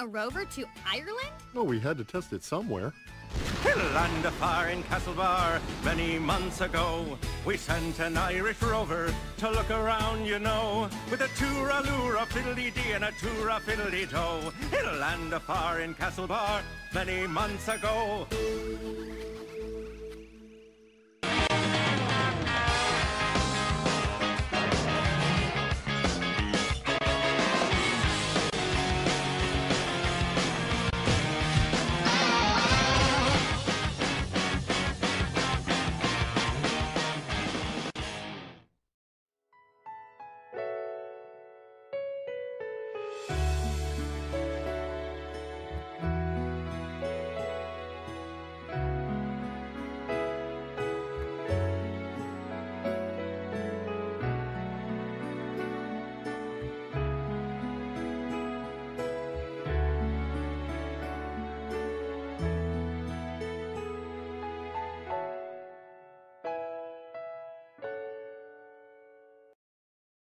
A rover to Ireland? Well, we had to test it somewhere. Land afar in Castlebar, many months ago, we sent an Irish rover to look around, you know, with a tooraloora fiddly dee and a toora fiddly do. Land afar in Castlebar, many months ago.